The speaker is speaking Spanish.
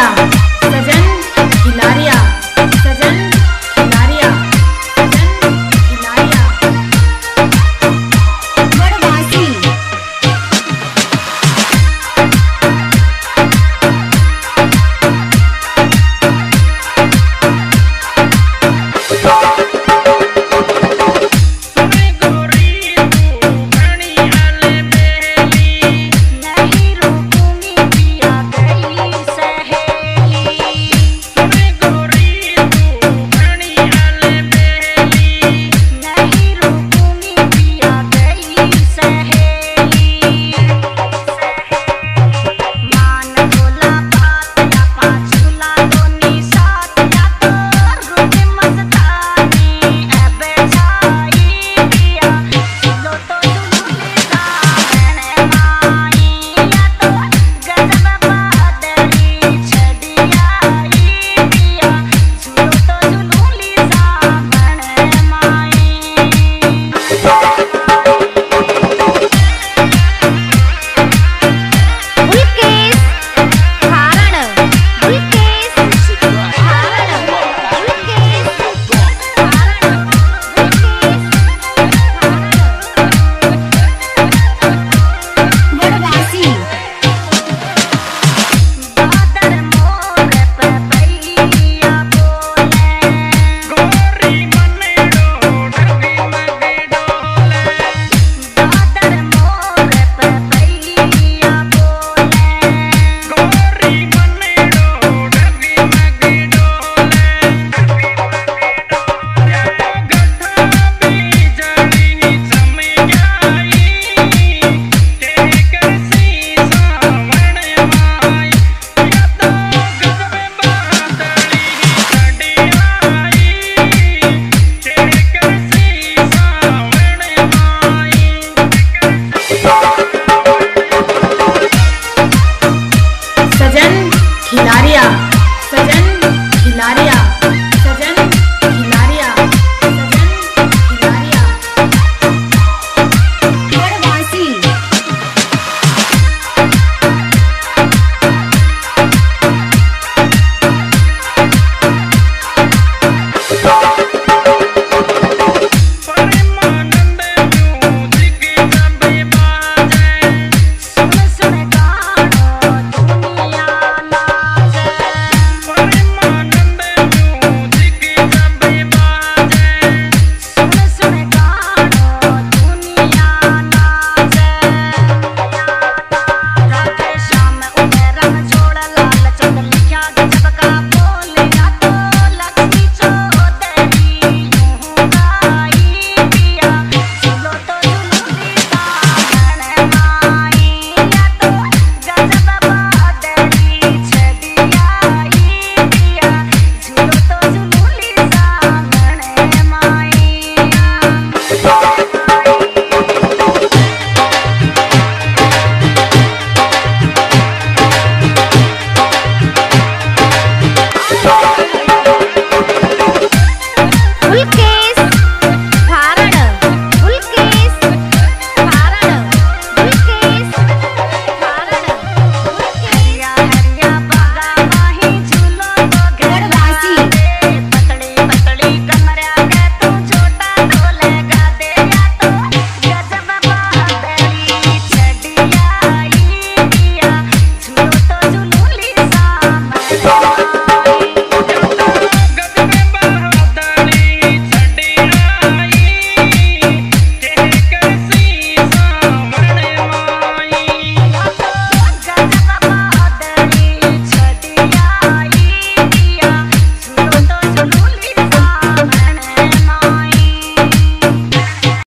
Yeah.